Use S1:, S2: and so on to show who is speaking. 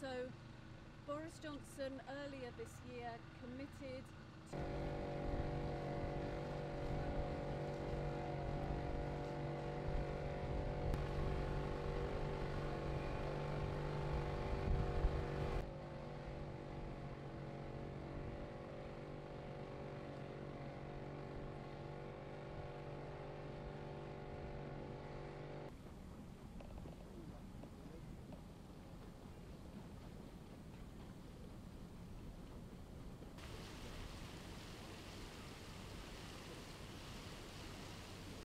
S1: So Boris Johnson earlier this year committed